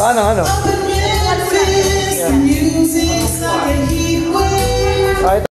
أنا أنا.